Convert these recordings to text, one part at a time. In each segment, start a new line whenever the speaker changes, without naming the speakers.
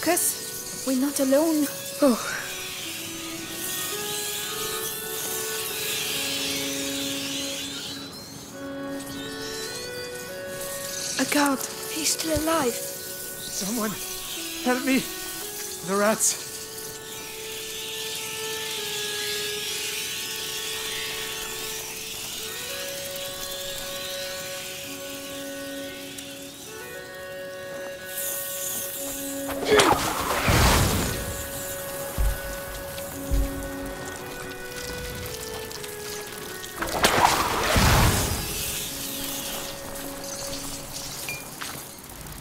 Lucas, we're not alone.
Oh.
A guard. He's still alive.
Someone, help me. The rats.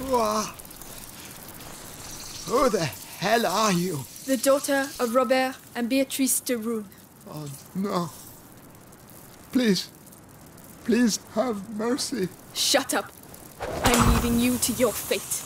Wha- Who the hell are you?
The daughter of Robert and Beatrice de Rune.
Oh no. Please, please have mercy.
Shut up. I'm leaving you to your fate.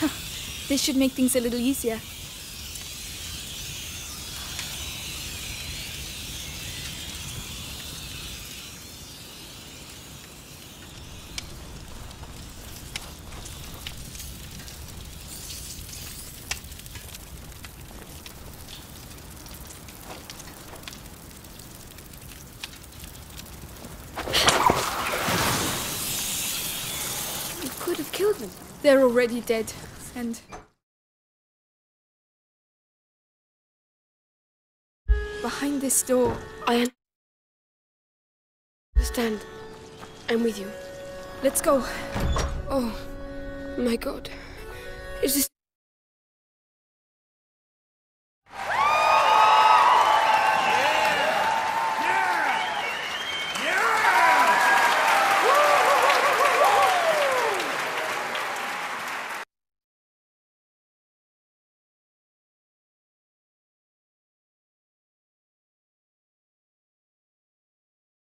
This should make things a little easier.
You could have killed them.
They're already dead. And behind this door,
I understand. I'm with you.
let's go.
Oh, my God. Is this